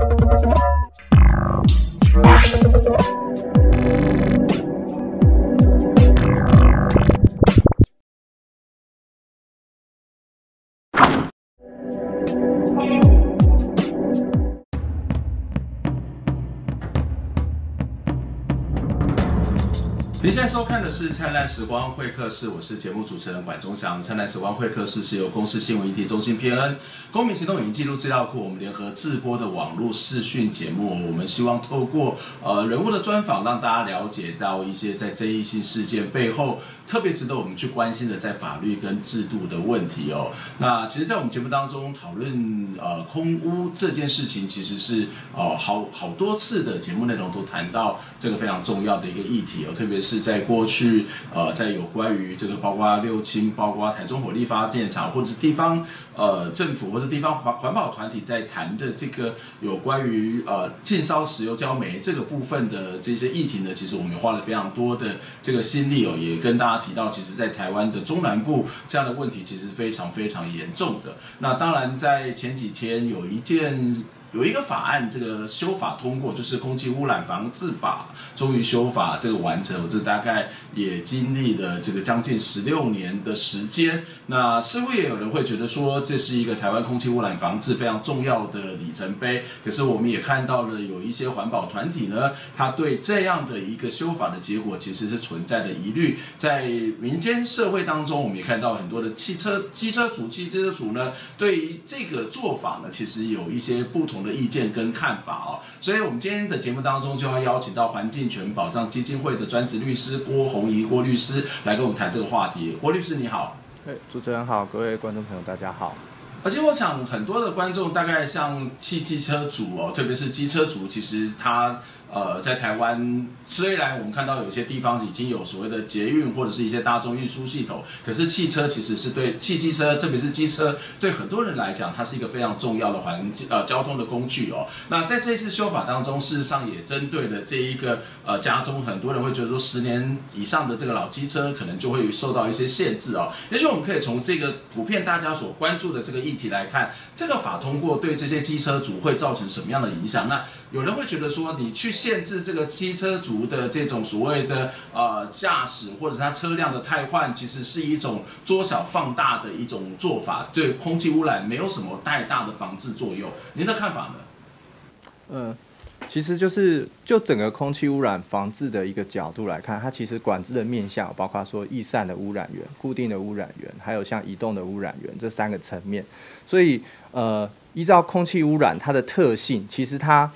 Thank you. 现在收看的是《灿烂时光会客室》，我是节目主持人管中祥。《灿烂时光会客室》是由公司新闻议题中心 PN、公民行动影音记录资料库我们联合制播的网络视讯节目。我们希望透过呃人物的专访，让大家了解到一些在争议性事件背后特别值得我们去关心的在法律跟制度的问题哦。那其实，在我们节目当中讨论呃空屋这件事情，其实是哦好好多次的节目内容都谈到这个非常重要的一个议题哦，特别是在过去呃在有关于这个包括六轻、包括台中火力发电厂或者是地方呃政府或者地方环环保团体在谈的这个有关于呃禁烧石油焦煤这个部分的这些议题呢，其实我们花了非常多的这个心力哦，也跟大家提到，其实在台湾的中南部这样的问题其实非常非常严重的。那当然在前几天有一件。有一个法案，这个修法通过，就是空气污染防治法，终于修法这个完成，这大概也经历了这个将近十六年的时间。那似乎也有人会觉得说，这是一个台湾空气污染防治非常重要的里程碑。可是我们也看到了有一些环保团体呢，他对这样的一个修法的结果其实是存在的疑虑。在民间社会当中，我们也看到很多的汽车、机车主、汽车主呢，对于这个做法呢，其实有一些不同。的意见跟看法哦，所以我们今天的节目当中就要邀请到环境权保障基金会的专职律师郭宏仪郭律师来跟我们谈这个话题。郭律师你好，哎，主持人好，各位观众朋友大家好。而且我想很多的观众大概像汽机车主哦，特别是机车主，其实他。呃，在台湾虽然我们看到有些地方已经有所谓的捷运或者是一些大众运输系统，可是汽车其实是对汽机车，特别是机车，对很多人来讲，它是一个非常重要的环呃交通的工具哦。那在这次修法当中，事实上也针对了这一个呃家中很多人会觉得说，十年以上的这个老机车可能就会受到一些限制哦。也许我们可以从这个普遍大家所关注的这个议题来看，这个法通过对这些机车主会造成什么样的影响？那有人会觉得说，你去限制这个机车族的这种所谓的呃驾驶，或者是他车辆的汰换，其实是一种缩小放大的一种做法，对空气污染没有什么太大的防治作用。您的看法呢？嗯，其实就是就整个空气污染防治的一个角度来看，它其实管制的面向包括说易散的污染源、固定的污染源，还有像移动的污染源这三个层面。所以呃，依照空气污染它的特性，其实它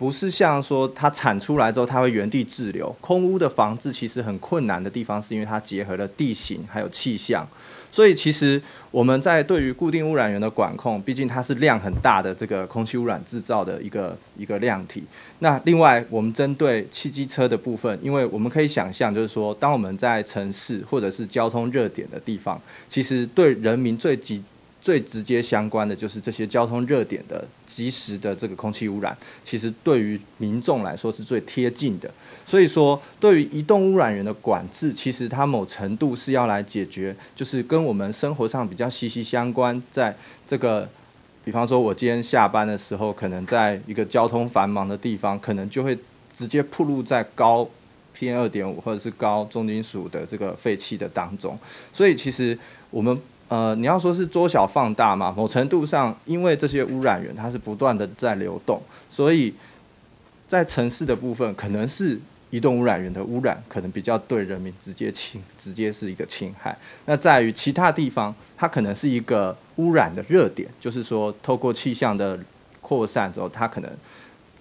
不是像说它产出来之后，它会原地滞留。空污的防治其实很困难的地方，是因为它结合了地形还有气象。所以其实我们在对于固定污染源的管控，毕竟它是量很大的这个空气污染制造的一个一个量体。那另外我们针对汽机车的部分，因为我们可以想象，就是说当我们在城市或者是交通热点的地方，其实对人民最急。最直接相关的就是这些交通热点的及时的这个空气污染，其实对于民众来说是最贴近的。所以说，对于移动污染源的管制，其实它某程度是要来解决，就是跟我们生活上比较息息相关。在这个，比方说，我今天下班的时候，可能在一个交通繁忙的地方，可能就会直接暴露在高 PM 二点五或者是高重金属的这个废气的当中。所以，其实我们。呃，你要说是缩小放大嘛？某程度上，因为这些污染源它是不断的在流动，所以在城市的部分，可能是移动污染源的污染，可能比较对人民直接侵，直接是一个侵害。那在于其他地方，它可能是一个污染的热点，就是说透过气象的扩散之后，它可能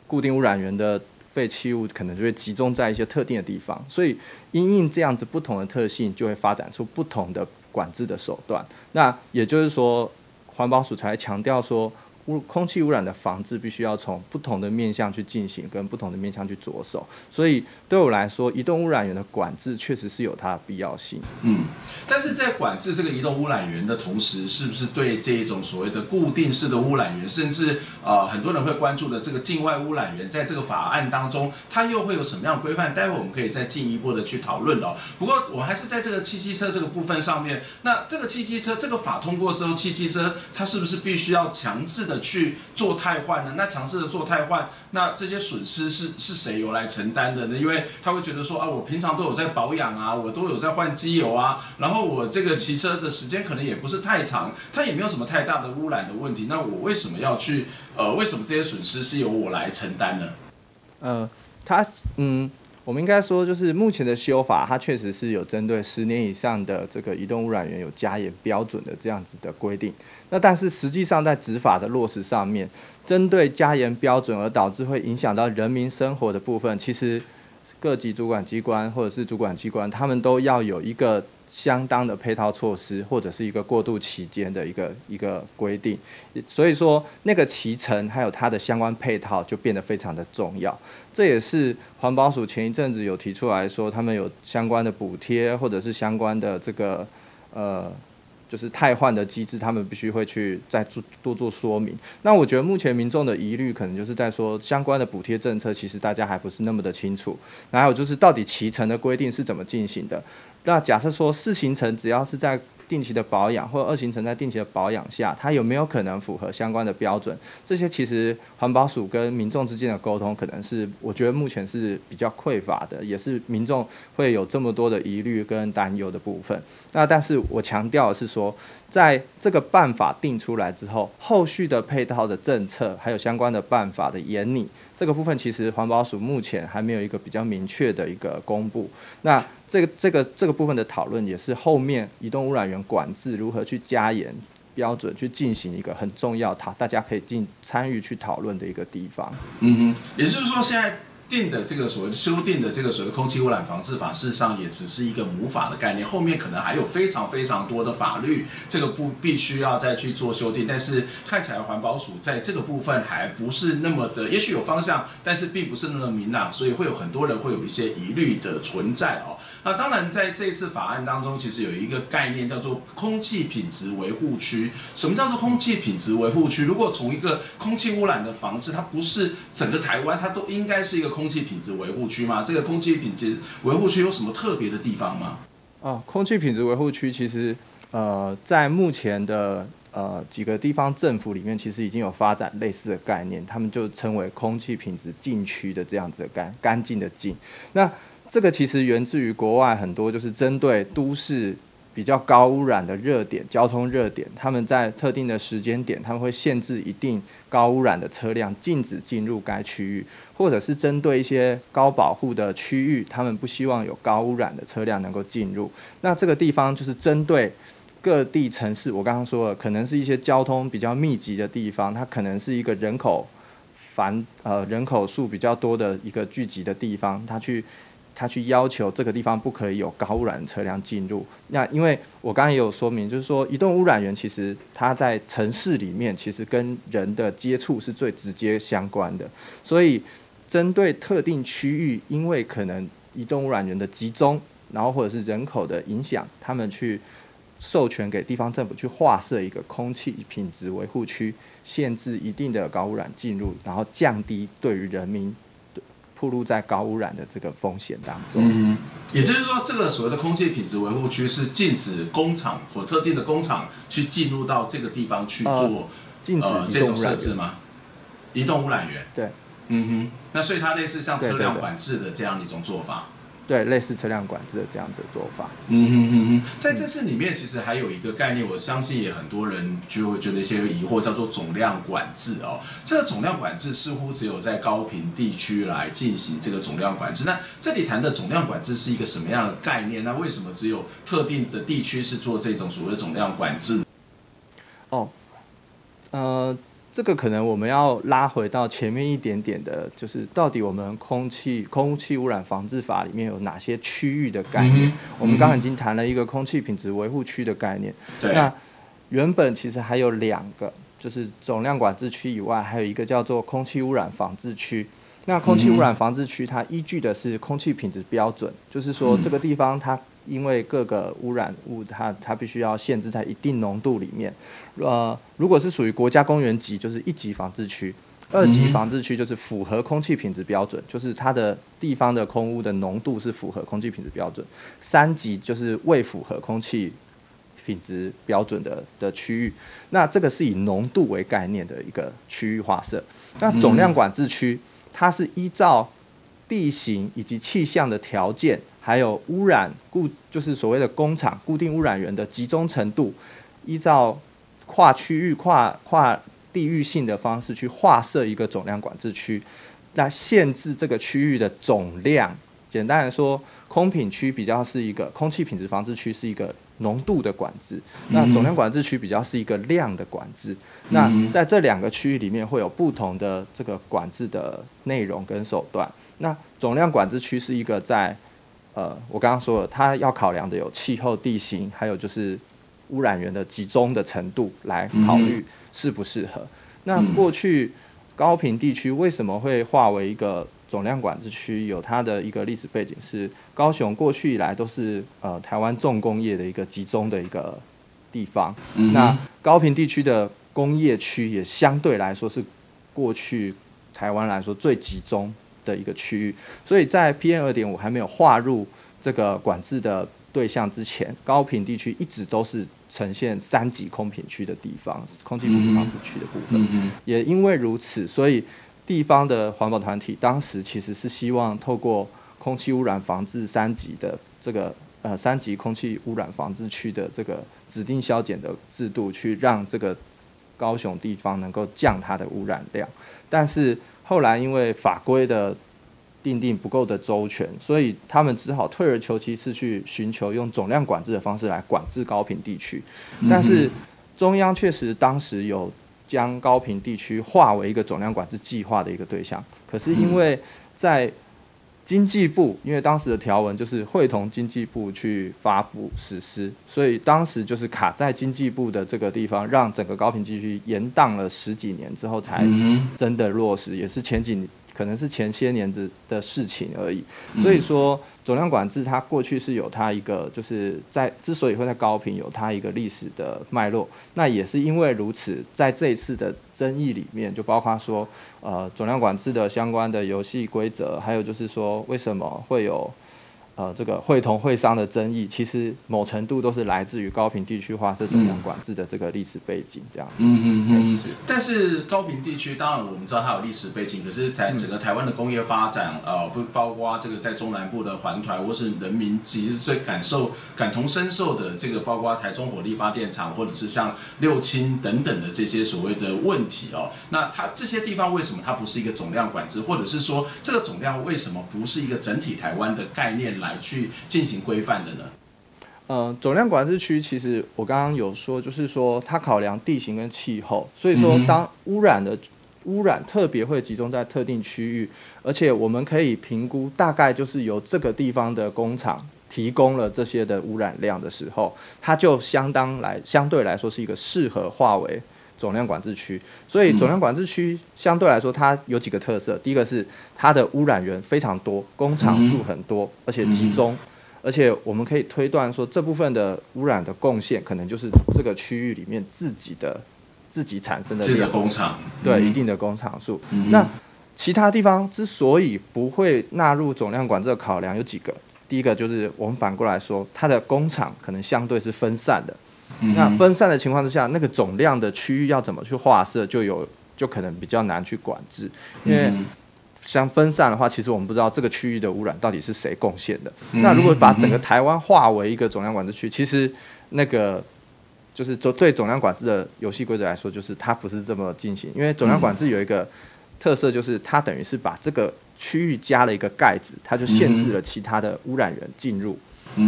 固定污染源的废弃物可能就会集中在一些特定的地方，所以因应这样子不同的特性，就会发展出不同的。管制的手段，那也就是说，环保署才强调说。污空气污染的防治必须要从不同的面向去进行，跟不同的面向去着手。所以对我来说，移动污染源的管制确实是有它的必要性。嗯，但是在管制这个移动污染源的同时，是不是对这一种所谓的固定式的污染源，甚至呃很多人会关注的这个境外污染源，在这个法案当中，它又会有什么样规范？待会我们可以再进一步的去讨论哦。不过我还是在这个汽机车这个部分上面，那这个汽机车这个法通过之后，汽机车它是不是必须要强制的？去做汰换呢？那尝试着做汰换，那这些损失是是谁由来承担的呢？因为他会觉得说啊，我平常都有在保养啊，我都有在换机油啊，然后我这个骑车的时间可能也不是太长，它也没有什么太大的污染的问题，那我为什么要去呃，为什么这些损失是由我来承担呢？呃，他嗯。我们应该说，就是目前的修法，它确实是有针对十年以上的这个移动污染源有加严标准的这样子的规定。那但是实际上在执法的落实上面，针对加严标准而导致会影响到人民生活的部分，其实各级主管机关或者是主管机关，他们都要有一个。相当的配套措施，或者是一个过渡期间的一个一个规定，所以说那个骑程还有它的相关配套就变得非常的重要。这也是环保署前一阵子有提出来说，他们有相关的补贴，或者是相关的这个呃。就是汰换的机制，他们必须会去再做多做说明。那我觉得目前民众的疑虑，可能就是在说相关的补贴政策，其实大家还不是那么的清楚。还有就是到底骑乘的规定是怎么进行的？那假设说四行程只要是在定期的保养，或者二行程在定期的保养下，它有没有可能符合相关的标准？这些其实环保署跟民众之间的沟通，可能是我觉得目前是比较匮乏的，也是民众会有这么多的疑虑跟担忧的部分。那但是我强调的是说。在这个办法定出来之后，后续的配套的政策还有相关的办法的严拟，这个部分其实环保署目前还没有一个比较明确的一个公布。那这个这个这个部分的讨论，也是后面移动污染源管制如何去加严标准去进行一个很重要，讨大家可以进参与去讨论的一个地方。嗯哼，也就是说现在。定的这个所谓修订的这个所谓空气污染防治法，事实上也只是一个母法的概念，后面可能还有非常非常多的法律，这个不必须要再去做修订。但是看起来环保署在这个部分还不是那么的，也许有方向，但是并不是那么明朗，所以会有很多人会有一些疑虑的存在哦。那当然，在这一次法案当中，其实有一个概念叫做空气品质维护区。什么叫做空气品质维护区？如果从一个空气污染的防治，它不是整个台湾，它都应该是一个空气品质维护区吗？这个空气品质维护区有什么特别的地方吗？哦，空气品质维护区其实，呃，在目前的呃几个地方政府里面，其实已经有发展类似的概念，他们就称为空气品质禁区的这样子的干干净的净。那这个其实源自于国外很多，就是针对都市比较高污染的热点、交通热点，他们在特定的时间点，他们会限制一定高污染的车辆禁止进入该区域，或者是针对一些高保护的区域，他们不希望有高污染的车辆能够进入。那这个地方就是针对各地城市，我刚刚说了，可能是一些交通比较密集的地方，它可能是一个人口繁呃人口数比较多的一个聚集的地方，它去。他去要求这个地方不可以有高污染车辆进入。那因为我刚刚也有说明，就是说移动污染源其实它在城市里面其实跟人的接触是最直接相关的。所以针对特定区域，因为可能移动污染源的集中，然后或者是人口的影响，他们去授权给地方政府去划设一个空气品质维护区，限制一定的高污染进入，然后降低对于人民。暴露在高污染的这个风险当中。嗯，也就是说，这个所谓的空气品质维护区是禁止工厂或特定的工厂去进入到这个地方去做禁止这种设置吗？移动污染源。对。嗯哼，那所以它类似像车辆管制的这样一种做法。对，类似车辆管制的这样子的做法。嗯哼哼哼，在这次里面，其实还有一个概念，我相信也很多人就会觉得一些疑惑，叫做总量管制哦。这个总量管制似乎只有在高频地区来进行这个总量管制。那这里谈的总量管制是一个什么样的概念？那为什么只有特定的地区是做这种所谓的总量管制？哦，呃。这个可能我们要拉回到前面一点点的，就是到底我们空气空气污染防治法里面有哪些区域的概念？我们刚刚已经谈了一个空气品质维护区的概念。那原本其实还有两个，就是总量管制区以外，还有一个叫做空气污染防治区。那空气污染防治区它依据的是空气品质标准，就是说这个地方它。因为各个污染物，它它必须要限制在一定浓度里面。呃，如果是属于国家公园级，就是一级防治区；二级防治区就是符合空气品质标准，就是它的地方的空污的浓度是符合空气品质标准；三级就是未符合空气品质标准的的区域。那这个是以浓度为概念的一个区域划设。那总量管制区，它是依照地形以及气象的条件，还有污染固，就是所谓的工厂固定污染源的集中程度，依照跨区域、跨跨地域性的方式去划设一个总量管制区，来限制这个区域的总量。简单来说，空品区比较是一个空气品质防治区，是一个浓度的管制；那总量管制区比较是一个量的管制。那在这两个区域里面，会有不同的这个管制的内容跟手段。那总量管制区是一个在呃，我刚刚说了，它要考量的有气候、地形，还有就是污染源的集中的程度来考虑适不适合。那过去高频地区为什么会划为一个？总量管制区有它的一个历史背景，是高雄过去以来都是呃台湾重工业的一个集中的一个地方。那高平地区的工业区也相对来说是过去台湾来说最集中的一个区域。所以在 PM 二点五还没有划入这个管制的对象之前，高频地区一直都是呈现三级空品区的地方，空气品质防治区的部分。也因为如此，所以。地方的环保团体当时其实是希望透过空气污染防治三级的这个呃三级空气污染防治区的这个指定消减的制度，去让这个高雄地方能够降它的污染量。但是后来因为法规的定定不够的周全，所以他们只好退而求其次去寻求用总量管制的方式来管制高频地区。但是中央确实当时有。将高频地区划为一个总量管制计划的一个对象，可是因为在经济部，因为当时的条文就是会同经济部去发布实施，所以当时就是卡在经济部的这个地方，让整个高频地区延宕了十几年之后才真的落实，也是前几年。可能是前些年的的事情而已，所以说总量管制它过去是有它一个，就是在之所以会在高频有它一个历史的脉络，那也是因为如此，在这一次的争议里面，就包括说呃总量管制的相关的游戏规则，还有就是说为什么会有。呃，这个会同会商的争议，其实某程度都是来自于高频地区化设总量管制的这个历史背景，这样子。嗯嗯嗯。是。但是高频地区，当然我们知道它有历史背景，可是在整个台湾的工业发展，呃，不包括这个在中南部的环团，或是人民其实最感受、感同身受的这个，包括台中火力发电厂，或者是像六轻等等的这些所谓的问题哦。那它这些地方为什么它不是一个总量管制，或者是说这个总量为什么不是一个整体台湾的概念来？来去进行规范的呢？呃，总量管制区其实我刚刚有说，就是说它考量地形跟气候，所以说当污染的污染特别会集中在特定区域，而且我们可以评估大概就是由这个地方的工厂提供了这些的污染量的时候，它就相当来相对来说是一个适合化为。总量管制区，所以总量管制区相对来说，它有几个特色。第一个是它的污染源非常多，工厂数很多，而且集中，而且我们可以推断说，这部分的污染的贡献，可能就是这个区域里面自己的自己产生的这个工厂，对一定的工厂数。那其他地方之所以不会纳入总量管制的考量，有几个。第一个就是我们反过来说，它的工厂可能相对是分散的。那分散的情况之下，那个总量的区域要怎么去划设，就有就可能比较难去管制。因为像分散的话，其实我们不知道这个区域的污染到底是谁贡献的。那如果把整个台湾划为一个总量管制区，其实那个就是总对总量管制的游戏规则来说，就是它不是这么进行。因为总量管制有一个特色，就是它等于是把这个区域加了一个盖子，它就限制了其他的污染源进入。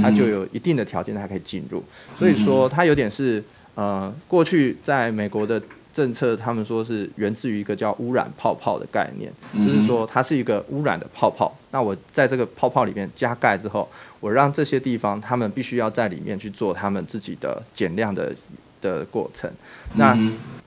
它就有一定的条件，它可以进入。所以说，它有点是呃，过去在美国的政策，他们说是源自于一个叫污染泡泡的概念，就是说它是一个污染的泡泡。那我在这个泡泡里面加盖之后，我让这些地方他们必须要在里面去做他们自己的减量的的过程。那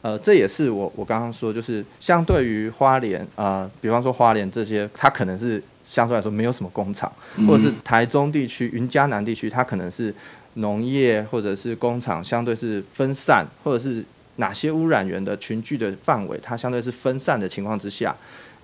呃，这也是我我刚刚说，就是相对于花莲呃，比方说花莲这些，它可能是。相对来说没有什么工厂，或者是台中地区、云嘉南地区，它可能是农业或者是工厂相对是分散，或者是哪些污染源的群聚的范围，它相对是分散的情况之下，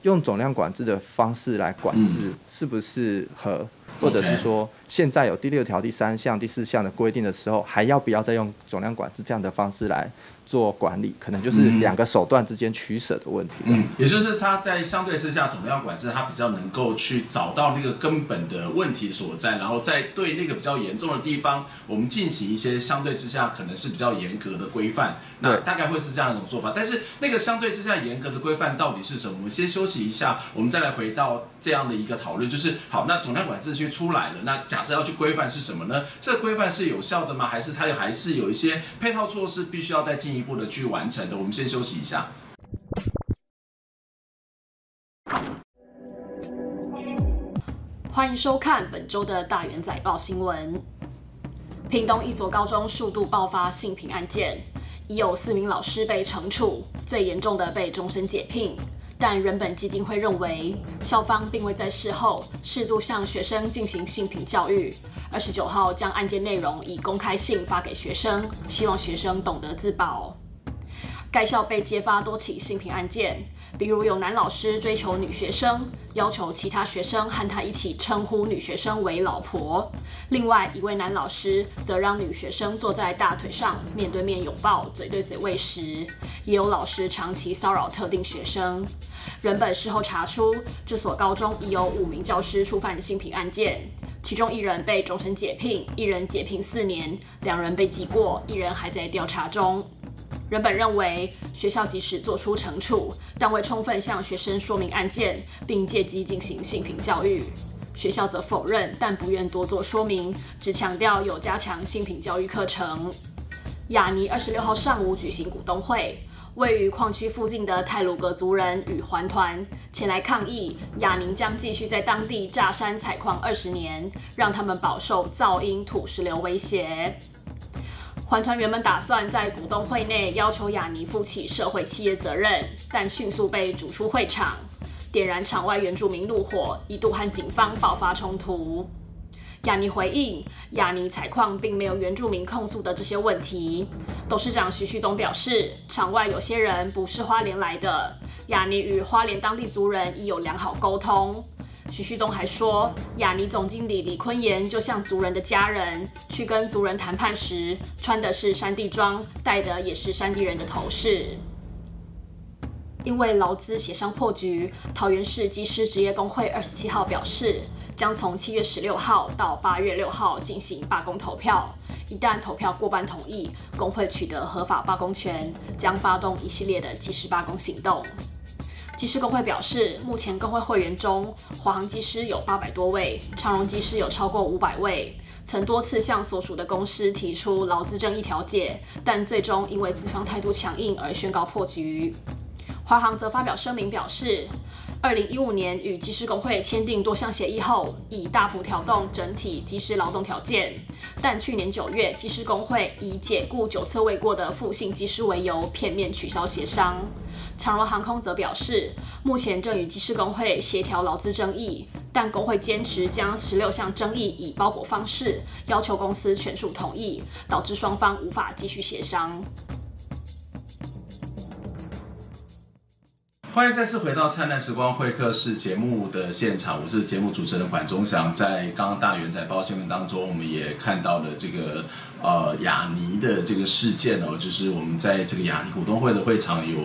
用总量管制的方式来管制，是不是和？或者是说现在有第六条第三项、第四项的规定的时候，还要不要再用总量管制这样的方式来？做管理，可能就是两个手段之间取舍的问题。嗯，也就是它在相对之下总量管制，它比较能够去找到那个根本的问题所在，然后再对那个比较严重的地方，我们进行一些相对之下可能是比较严格的规范。那大概会是这样一种做法。但是那个相对之下严格的规范到底是什么？我们先休息一下，我们再来回到这样的一个讨论。就是好，那总量管制去出来了，那假设要去规范是什么呢？这个规范是有效的吗？还是它还是有一些配套措施必须要再进一步的去完成的，我们先休息一下。欢迎收看本周的大元载报新闻。屏东一所高中数度爆发性平案件，已有四名老师被惩处，最严重的被终身解聘。但人本基金会认为，校方并未在事后适度向学生进行性平教育。二十九号将案件内容以公开信发给学生，希望学生懂得自保。该校被揭发多起性平案件，比如有男老师追求女学生，要求其他学生和他一起称呼女学生为老婆；另外一位男老师则让女学生坐在大腿上，面对面拥抱，嘴对嘴喂食。也有老师长期骚扰特定学生。人本事后查出，这所高中已有五名教师触犯性平案件。其中一人被终身解聘，一人解聘四年，两人被记过，一人还在调查中。人本认为，学校即使做出惩处，但未充分向学生说明案件，并借机进行性平教育。学校则否认，但不愿多做说明，只强调有加强性平教育课程。雅尼二十六号上午举行股东会。位于矿区附近的泰鲁格族人与环团前来抗议，雅尼将继续在当地炸山采矿二十年，让他们饱受噪音、土石流威胁。环团原本打算在股东会内要求亚尼负起社会企业责任，但迅速被逐出会场，点燃场外原住民怒火，一度和警方爆发冲突。亚尼回应，亚尼采矿并没有原住民控诉的这些问题。董事长徐旭东表示，场外有些人不是花莲来的，亚尼与花莲当地族人已有良好沟通。徐旭东还说，亚尼总经理李坤言就像族人的家人，去跟族人谈判时，穿的是山地装，戴的也是山地人的头饰。因为劳资协商破局，桃园市技师职业工会二十七号表示。将从七月十六号到八月六号进行罢工投票，一旦投票过半同意，工会取得合法罢工权，将发动一系列的技师罢工行动。技师工会表示，目前工会会员中，华航技师有八百多位，长荣技师有超过五百位，曾多次向所属的公司提出劳资争议调解，但最终因为资方态度强硬而宣告破局。华航则发表声明表示。二零一五年与技师工会签订多项协议后，已大幅调动整体技师劳动条件。但去年九月，技师工会以解雇九次未过的复姓技师为由，片面取消协商。长荣航空则表示，目前正与技师工会协调劳资争议，但工会坚持将十六项争议以包裹方式要求公司全数同意，导致双方无法继续协商。欢迎再次回到《灿烂时光会客室》节目的现场，我是节目主持人管中祥。在刚刚大元在报新闻当中，我们也看到了这个呃雅尼的这个事件哦，就是我们在这个雅尼股东会的会场有。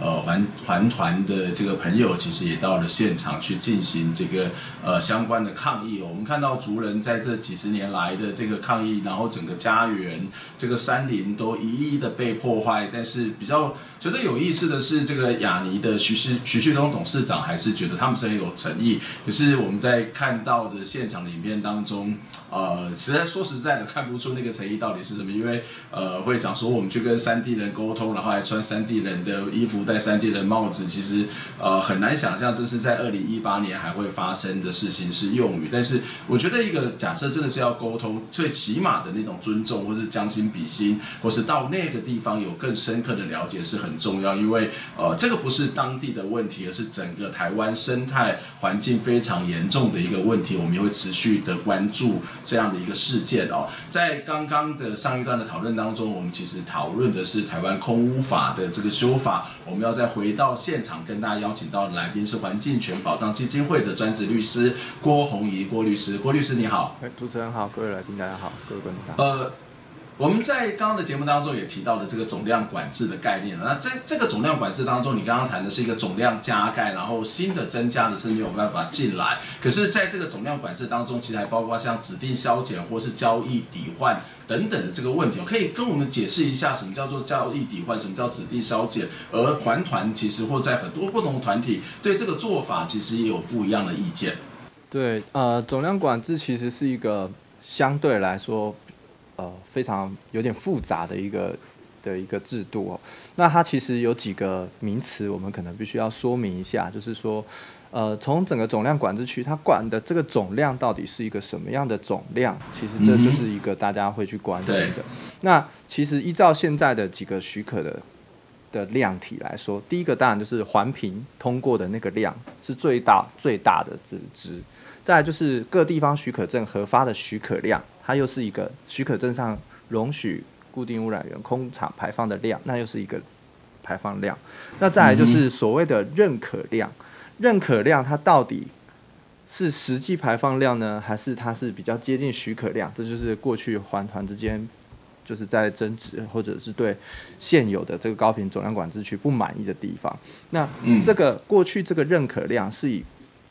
呃，环环团的这个朋友其实也到了现场去进行这个呃相关的抗议。哦我们看到族人在这几十年来的这个抗议，然后整个家园、这个山林都一一的被破坏。但是比较觉得有意思的是，这个雅尼的徐世徐旭东董事长还是觉得他们是很有诚意。可是我们在看到的现场的影片当中，呃，实在说实在的看不出那个诚意到底是什么。因为呃，会长说我们去跟山地人沟通，然后还穿山地人的衣服。戴三地人帽子，其实呃很难想象这是在二零一八年还会发生的事情是用语，但是我觉得一个假设真的是要沟通，最起码的那种尊重，或是将心比心，或是到那个地方有更深刻的了解是很重要，因为呃这个不是当地的问题，而是整个台湾生态环境非常严重的一个问题，我们也会持续的关注这样的一个事件哦。在刚刚。的上一段的讨论当中，我们其实讨论的是台湾空屋法的这个修法。我们要再回到现场，跟大家邀请到的来宾是环境权保障基金会的专职律师郭宏仪郭律师。郭律师你好，哎，主持人好，各位来宾大家好，各位观众。呃。我们在刚刚的节目当中也提到了这个总量管制的概念那在这个总量管制当中，你刚刚谈的是一个总量加盖，然后新的增加的是没有办法进来。可是，在这个总量管制当中，其实还包括像指定消减或是交易抵换等等的这个问题。可以跟我们解释一下，什么叫做交易抵换，什么叫指定消减？而还团其实或在很多不同的团体对这个做法其实也有不一样的意见。对，呃，总量管制其实是一个相对来说。呃，非常有点复杂的一个的一个制度哦。那它其实有几个名词，我们可能必须要说明一下，就是说，呃，从整个总量管制区，它管的这个总量到底是一个什么样的总量？其实这就是一个大家会去关心的。那其实依照现在的几个许可的的量体来说，第一个当然就是环评通过的那个量是最大最大的值值，再就是各地方许可证核发的许可量。它又是一个许可证上容许固定污染源空场排放的量，那又是一个排放量。那再来就是所谓的认可量，认可量它到底是实际排放量呢，还是它是比较接近许可量？这就是过去环团之间就是在争执，或者是对现有的这个高频总量管制区不满意的地方。那这个过去这个认可量是以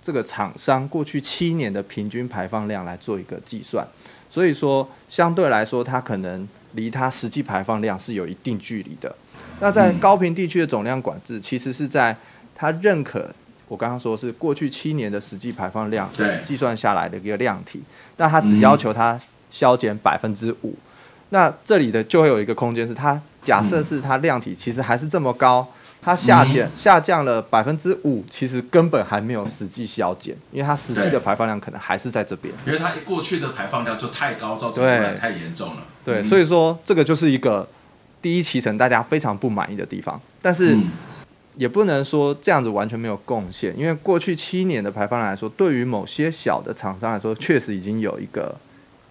这个厂商过去七年的平均排放量来做一个计算。所以说，相对来说，它可能离它实际排放量是有一定距离的。那在高频地区的总量管制，其实是在它认可我刚刚说是过去七年的实际排放量计算下来的一个量体。那它只要求它削减百分之五。那这里的就会有一个空间，是它假设是它量体其实还是这么高。它下减下降了百分之五，其实根本还没有实际消减，因为它实际的排放量可能还是在这边。因为它过去的排放量就太高，造成污染太严重了。对，所以说这个就是一个第一期层大家非常不满意的地方。但是也不能说这样子完全没有贡献，因为过去七年的排放量来说，对于某些小的厂商来说，确实已经有一个，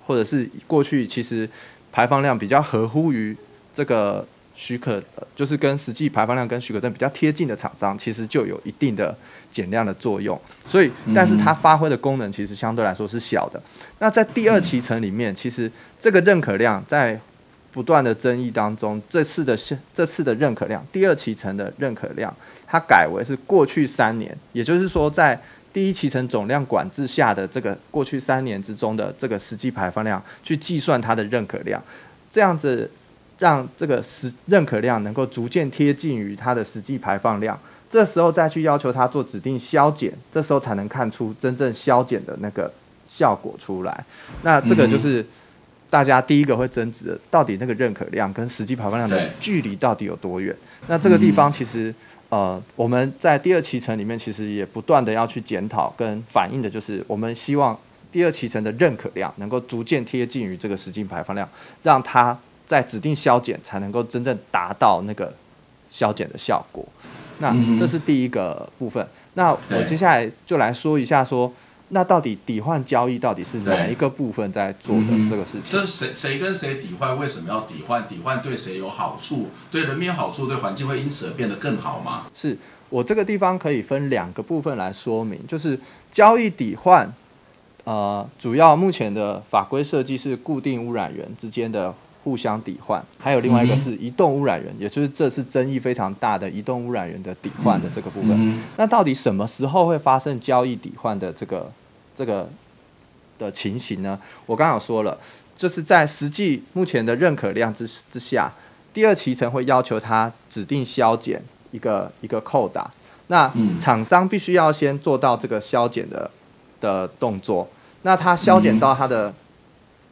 或者是过去其实排放量比较合乎于这个。许可就是跟实际排放量跟许可证比较贴近的厂商，其实就有一定的减量的作用。所以，但是它发挥的功能其实相对来说是小的。那在第二期层里面，其实这个认可量在不断的争议当中，这次的这次的认可量，第二期层的认可量，它改为是过去三年，也就是说，在第一期层总量管制下的这个过去三年之中的这个实际排放量去计算它的认可量，这样子。让这个实认可量能够逐渐贴近于它的实际排放量，这时候再去要求它做指定消减，这时候才能看出真正消减的那个效果出来。那这个就是大家第一个会争执的，到底那个认可量跟实际排放量的距离到底有多远？那这个地方其实呃，我们在第二期层里面其实也不断的要去检讨跟反映的，就是我们希望第二期层的认可量能够逐渐贴近于这个实际排放量，让它。在指定消减才能够真正达到那个消减的效果，那这是第一个部分。那我接下来就来说一下，说那到底抵换交易到底是哪一个部分在做的这个事情？就是谁谁跟谁抵换，为什么要抵换？抵换对谁有好处？对人民有好处？对环境会因此而变得更好吗？是我这个地方可以分两个部分来说明，就是交易抵换，呃，主要目前的法规设计是固定污染源之间的。互相抵换，还有另外一个是移动污染源，也就是这次争议非常大的移动污染源的抵换的这个部分。那到底什么时候会发生交易抵换的这个这个的情形呢？我刚好说了，就是在实际目前的认可量之之下，第二期层会要求它指定消减一个一个扣打，那厂商必须要先做到这个消减的的动作，那它消减到它的。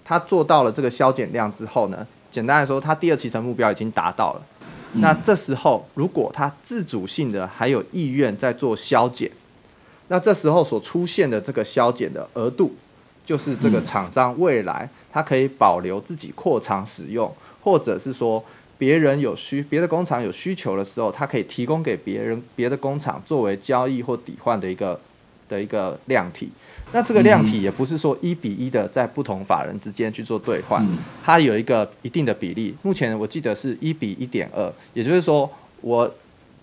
他做到了这个消减量之后呢，简单来说，他第二期层目标已经达到了。那这时候，如果他自主性的还有意愿在做消减，那这时候所出现的这个削减的额度，就是这个厂商未来它可以保留自己扩厂使用，或者是说别人有需别的工厂有需求的时候，它可以提供给别人别的工厂作为交易或抵换的一个的一个量体。那这个量体也不是说一比一的在不同法人之间去做兑换，它有一个一定的比例。目前我记得是一比一点二，也就是说我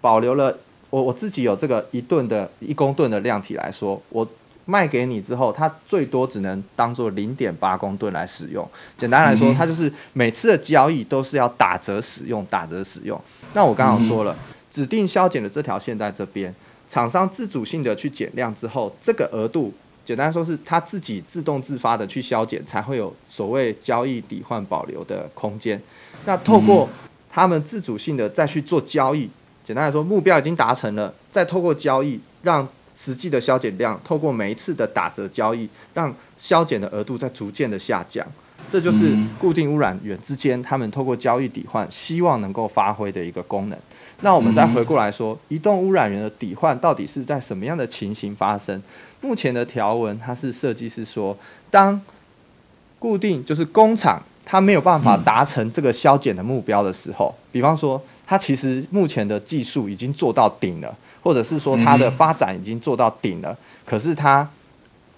保留了我我自己有这个一吨的一公吨的量体来说，我卖给你之后，它最多只能当做零点八公吨来使用。简单来说，它就是每次的交易都是要打折使用，打折使用。那我刚刚说了，指定消减的这条线在这边，厂商自主性的去减量之后，这个额度。简单说，是他自己自动自发的去消减，才会有所谓交易抵换保留的空间。那透过他们自主性的再去做交易，简单来说，目标已经达成了，再透过交易，让实际的消减量，透过每一次的打折交易，让消减的额度在逐渐的下降。这就是固定污染源之间，他们透过交易抵换，希望能够发挥的一个功能。那我们再回过来说，移动污染源的抵换到底是在什么样的情形发生？目前的条文它是设计是说，当固定就是工厂它没有办法达成这个消减的目标的时候，比方说它其实目前的技术已经做到顶了，或者是说它的发展已经做到顶了，可是它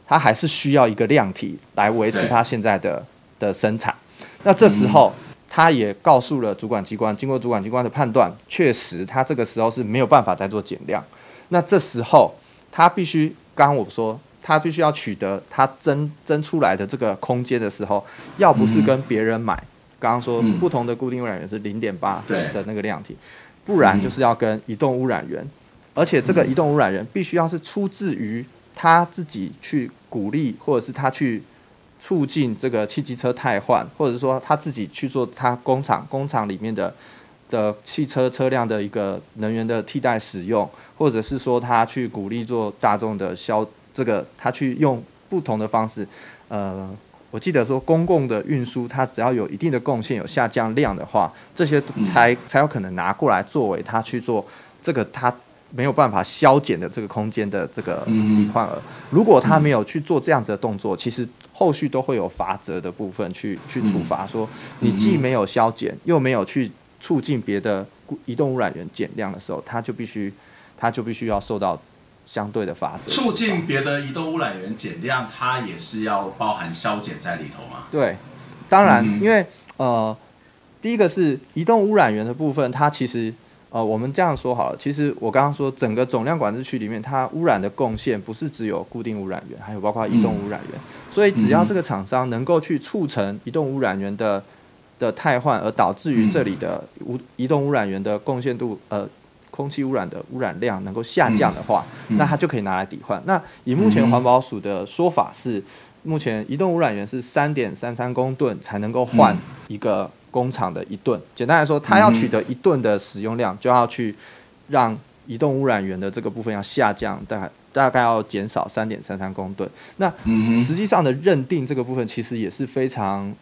它还是需要一个量体来维持它现在的的生产。那这时候。他也告诉了主管机关，经过主管机关的判断，确实他这个时候是没有办法再做减量。那这时候他必须，刚刚我说他必须要取得他增增出来的这个空间的时候，要不是跟别人买，刚刚说不同的固定污染源是零点八的那个量体，不然就是要跟移动污染源，而且这个移动污染源必须要是出自于他自己去鼓励，或者是他去。促进这个汽机车汰换，或者是说他自己去做他工厂工厂里面的的汽车车辆的一个能源的替代使用，或者是说他去鼓励做大众的消这个他去用不同的方式，呃，我记得说公共的运输，它只要有一定的贡献有下降量的话，这些才才有可能拿过来作为它去做这个它没有办法消减的这个空间的这个抵换额。如果它没有去做这样子的动作，其实。后续都会有罚则的部分去去处罚，说你既没有消减，又没有去促进别的移动污染源减量的时候，它就必须它就必须要受到相对的法则。促进别的移动污染源减量，它也是要包含消减在里头吗？对，当然，因为呃，第一个是移动污染源的部分，它其实。呃，我们这样说好了，其实我刚刚说整个总量管制区里面，它污染的贡献不是只有固定污染源，还有包括移动污染源。所以只要这个厂商能够去促成移动污染源的的汰换，而导致于这里的无移动污染源的贡献度，呃，空气污染的污染量能够下降的话，那它就可以拿来抵换。那以目前环保署的说法是，目前移动污染源是三点三三公吨才能够换一个。工厂的一吨，简单来说，它要取得一吨的使用量，就要去让移动污染源的这个部分要下降，大概大概要减少三点三三公吨。那实际上的认定这个部分，其实也是非常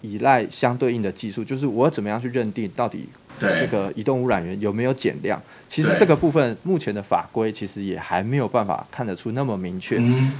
依赖相对应的技术，就是我怎么样去认定到底。这个移动污染源有没有减量？其实这个部分目前的法规其实也还没有办法看得出那么明确。嗯，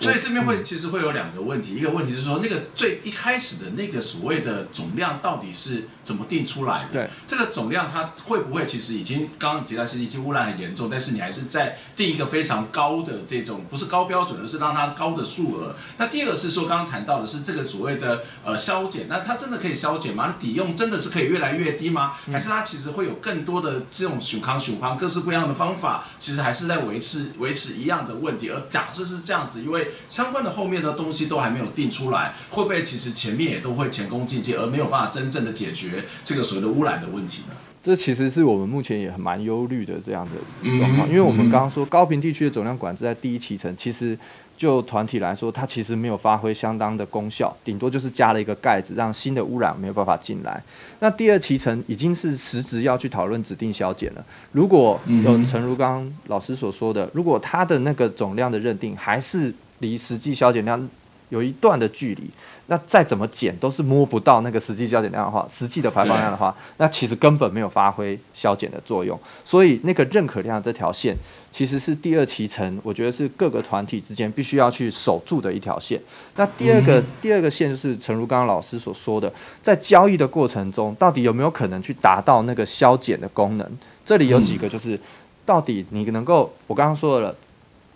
所以这边会其实会有两个问题，一个问题是说那个最一开始的那个所谓的总量到底是怎么定出来的？对，这个总量它会不会其实已经刚刚提到其实已经污染很严重，但是你还是在定一个非常高的这种不是高标准，而是让它高的数额。那第二个是说刚刚谈到的是这个所谓的呃消减，那它真的可以消减吗？那抵用真的是可以越来越低吗？还是它其实会有更多的这种熊康熊康各式各样的方法，其实还是在维持维持一样的问题。而假设是这样子，因为相关的后面的东西都还没有定出来，会不会其实前面也都会前功尽弃，而没有办法真正的解决这个所谓的污染的问题呢？这其实是我们目前也很蛮忧虑的这样的状况，因为我们刚刚说高频地区的总量管制在第一期层，其实。就团体来说，它其实没有发挥相当的功效，顶多就是加了一个盖子，让新的污染没有办法进来。那第二期层已经是实质要去讨论指定消减了。如果有陈如刚老师所说的，如果它的那个总量的认定还是离实际消减量有一段的距离。那再怎么减都是摸不到那个实际消减量的话，实际的排放量的话，那其实根本没有发挥消减的作用。所以那个认可量这条线其实是第二期层，我觉得是各个团体之间必须要去守住的一条线。那第二个第二个线就是陈如刚刚老师所说的，在交易的过程中，到底有没有可能去达到那个消减的功能？这里有几个，就是到底你能够，我刚刚说了。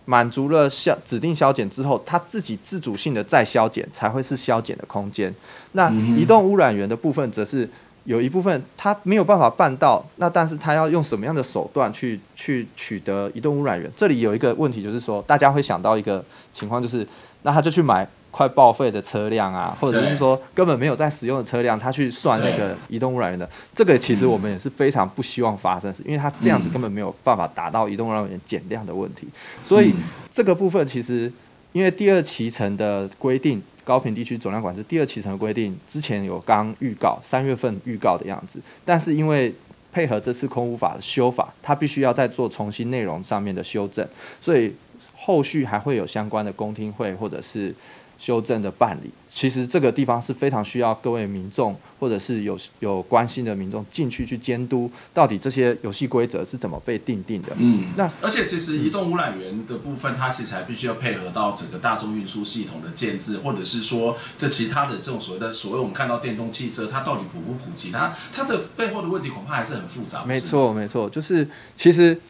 满足了消指定消减之后，它自己自主性的再消减才会是消减的空间。那移动污染源的部分，则是有一部分它没有办法办到，那但是它要用什么样的手段去去取得移动污染源？这里有一个问题，就是说大家会想到一个情况，就是那他就去买。快报废的车辆啊，或者是说根本没有在使用的车辆，他去算那个移动污染源的，这个其实我们也是非常不希望发生，是因为它这样子根本没有办法达到移动污染源减量的问题。所以这个部分其实，因为第二期层的规定，高频地区总量管制第二期层的规定之前有刚预告，三月份预告的样子，但是因为配合这次空污法的修法，它必须要再做重新内容上面的修正，所以后续还会有相关的公听会或者是。修正的办理，其实这个地方是非常需要各位民众或者是有有关心的民众进去去监督，到底这些游戏规则是怎么被定定的。嗯，那而且其实移动污染源的部分，它其实还必须要配合到整个大众运输系统的建制，或者是说这其他的这种所谓的所谓我们看到电动汽车，它到底普不普及？它它的背后的问题恐怕还是很复杂。没错，没错，就是其实。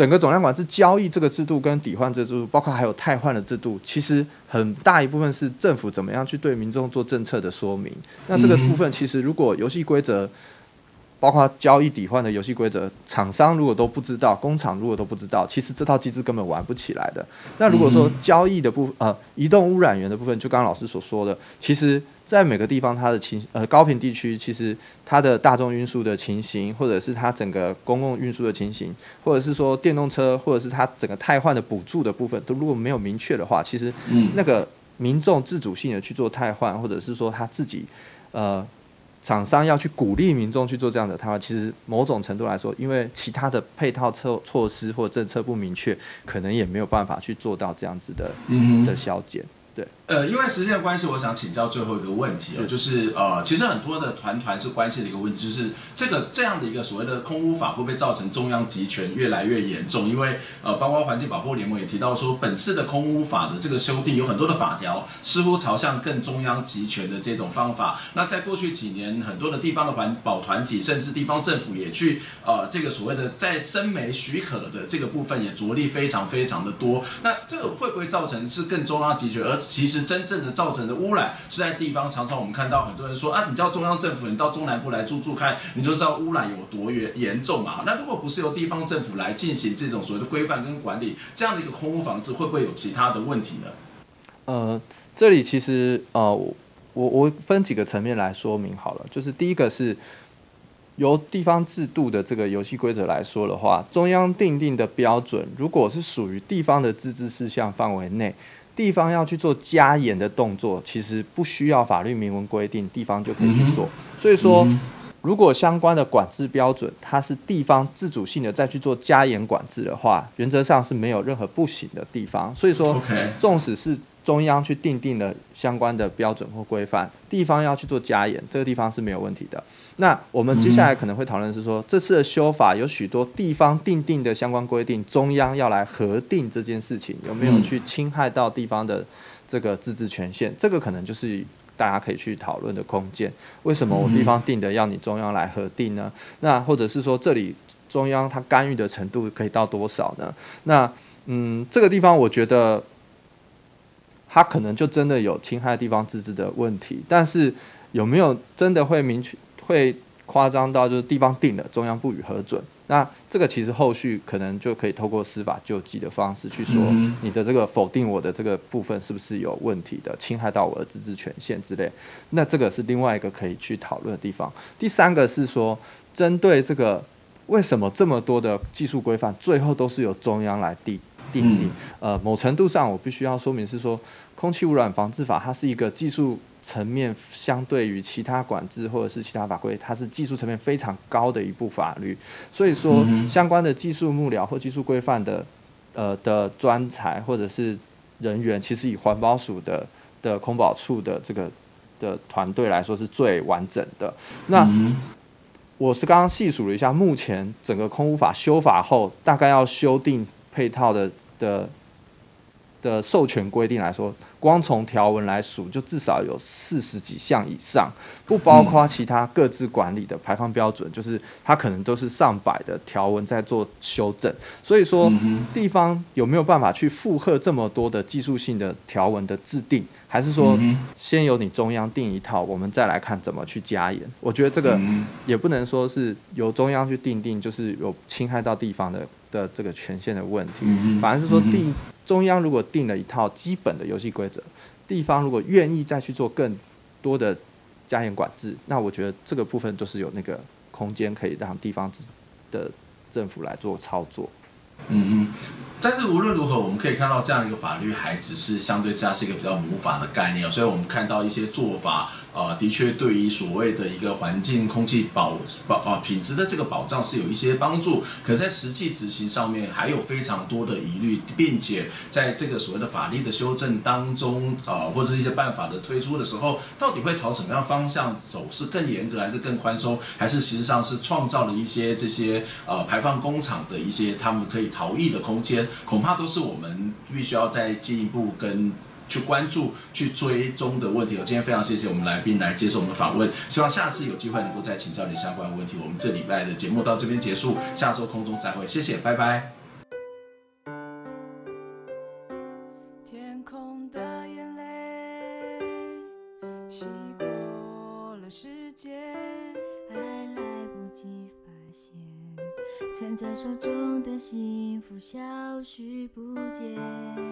整个总量管制交易这个制度跟抵换制度，包括还有汰换的制度，其实很大一部分是政府怎么样去对民众做政策的说明。那这个部分其实如果游戏规则。包括交易抵换的游戏规则，厂商如果都不知道，工厂如果都不知道，其实这套机制根本玩不起来的。那如果说交易的部呃移动污染源的部分，就刚刚老师所说的，其实在每个地方它的情呃高频地区，其实它的大众运输的情形，或者是它整个公共运输的情形，或者是说电动车，或者是它整个汰换的补助的部分，都如果没有明确的话，其实那个民众自主性的去做汰换，或者是说他自己呃。厂商要去鼓励民众去做这样的，他其实某种程度来说，因为其他的配套措措施或政策不明确，可能也没有办法去做到这样子的嗯的消减。呃，因为时间的关系，我想请教最后一个问题哦，就是呃，其实很多的团团是关系的一个问题，就是这个这样的一个所谓的空屋法会不会造成中央集权越来越严重？因为呃，包括环境保护联盟也提到说，本次的空屋法的这个修订有很多的法条似乎朝向更中央集权的这种方法。那在过去几年，很多的地方的环保团体，甚至地方政府也去呃，这个所谓的在生煤许可的这个部分也着力非常非常的多。那这个会不会造成是更中央集权？而其实真正的造成的污染是在地方，常常我们看到很多人说啊，你叫中央政府，你到中南部来住住看，你就知道污染有多严严重嘛。那如果不是由地方政府来进行这种所谓的规范跟管理，这样的一个空屋房子会不会有其他的问题呢？呃，这里其实呃，我我分几个层面来说明好了，就是第一个是由地方制度的这个游戏规则来说的话，中央定定的标准，如果是属于地方的自治事项范围内。地方要去做加严的动作，其实不需要法律明文规定，地方就可以去做。所以说，如果相关的管制标准它是地方自主性的再去做加严管制的话，原则上是没有任何不行的地方。所以说，纵使是。中央去定定了相关的标准或规范，地方要去做加严，这个地方是没有问题的。那我们接下来可能会讨论是说，这次的修法有许多地方定定的相关规定，中央要来核定这件事情，有没有去侵害到地方的这个自治权限？这个可能就是大家可以去讨论的空间。为什么我地方定的要你中央来核定呢？那或者是说，这里中央它干预的程度可以到多少呢？那嗯，这个地方我觉得。他可能就真的有侵害地方自治的问题，但是有没有真的会明确、会夸张到就是地方定了，中央不予核准？那这个其实后续可能就可以透过司法救济的方式去说，你的这个否定我的这个部分是不是有问题的，侵害到我的自治权限之类？那这个是另外一个可以去讨论的地方。第三个是说，针对这个为什么这么多的技术规范，最后都是由中央来定？定定，呃，某程度上，我必须要说明是说，空气污染防治法它是一个技术层面相对于其他管制或者是其他法规，它是技术层面非常高的一部法律。所以说，相关的技术幕僚或技术规范的，呃的专才或者是人员，其实以环保署的的空保处的这个的团队来说是最完整的。那我是刚刚细数了一下，目前整个空污法修法后，大概要修订。配套的的的授权规定来说，光从条文来数，就至少有四十几项以上，不包括其他各自管理的排放标准，就是它可能都是上百的条文在做修正。所以说，地方有没有办法去负荷这么多的技术性的条文的制定，还是说先由你中央定一套，我们再来看怎么去加严？我觉得这个也不能说是由中央去定定，就是有侵害到地方的。的这个权限的问题，反而是说，地中央如果定了一套基本的游戏规则，地方如果愿意再去做更多的加严管制，那我觉得这个部分就是有那个空间可以让地方的政府来做操作。嗯嗯。但是无论如何，我们可以看到这样一个法律还只是相对之下是一个比较母法的概念，所以我们看到一些做法，呃，的确对于所谓的一个环境空气保保啊品质的这个保障是有一些帮助，可在实际执行上面还有非常多的疑虑，并且在这个所谓的法律的修正当中，啊，或者一些办法的推出的时候，到底会朝什么样方向走？是更严格还是更宽松？还是实际上是创造了一些这些呃排放工厂的一些他们可以逃逸的空间？恐怕都是我们必须要再进一步跟去关注、去追踪的问题。我今天非常谢谢我们来宾来接受我们的访问，希望下次有机会能够再请教你相关的问题。我们这礼拜的节目到这边结束，下周空中再会，谢谢，拜拜。天空的眼泪洗过了世界，还来不及。攥在手中的幸福消失不见。